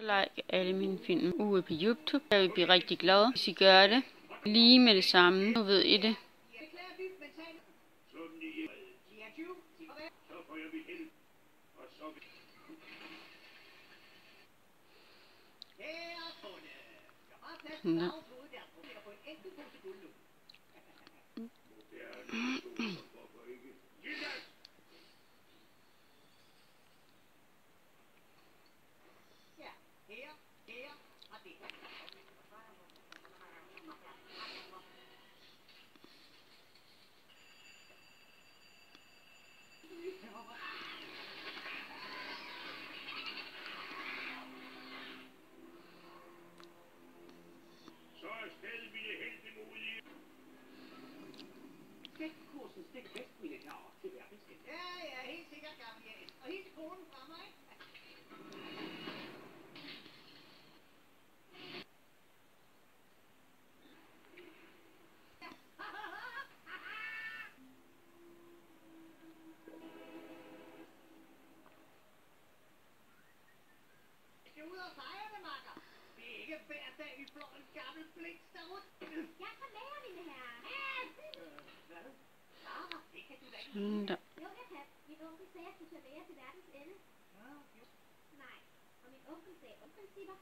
Så like alle mine film ude på YouTube. Jeg vil blive rigtig glad, hvis I gør det. Lige med det samme. Nu ved I det. Sådan Kursen stik bedst, mine herrer, til verdens ende. Ja, ja, helt sikkert, Gabriel. Og helt konen fra mig. Jeg skal ud og fejre det, makker. Det er ikke hver dag, vi får en gammel blik derud. Jeg kan lære, mine herrer. Hvad? Sara, det kan du da ikke. Sådan der. Jo, jeg kan. Min onkel sagde, at jeg skulle servere til verdens ende. Ja, jo. Nej. Og min onkel sagde onkelprincipper.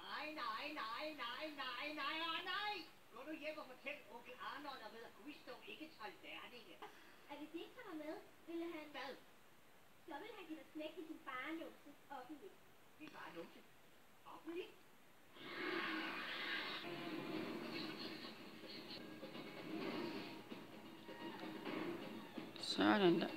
Nej, nej, nej, nej, nej, nej, nej, nej. Gå nu hjem og fortæl onkel Arnold og ved at Guisto ikke tager lærlinge. At hvis de ikke kommer med, ville han... Hvad? Så ville han give dig smæk i sin barnumse offentligt. Det er bare numse. Offentligt? 十二点的